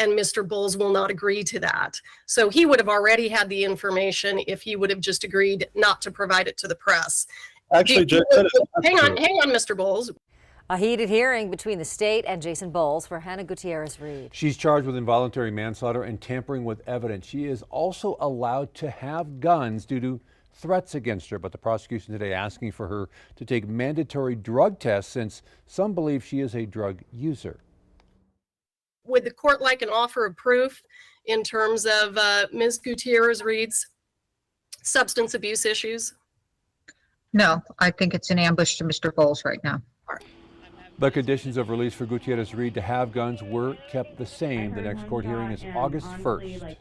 and Mr. Bowles will not agree to that. So he would have already had the information if he would have just agreed not to provide it to the press. Actually, Do- Judge, Hang on, hang on, Mr. Bowles. A heated hearing between the state and Jason Bowles for Hannah Gutierrez Reed. She's charged with involuntary manslaughter and tampering with evidence. She is also allowed to have guns due to threats against her, but the prosecution today asking for her to take mandatory drug tests since some believe she is a drug user. Would the court like an offer of proof in terms of uh, Ms. Gutierrez Reed's substance abuse issues? No, I think it's an ambush to Mr. Bowles right now. The conditions of release for Gutierrez Reed to have guns were kept the same. The next court hearing is August 1st.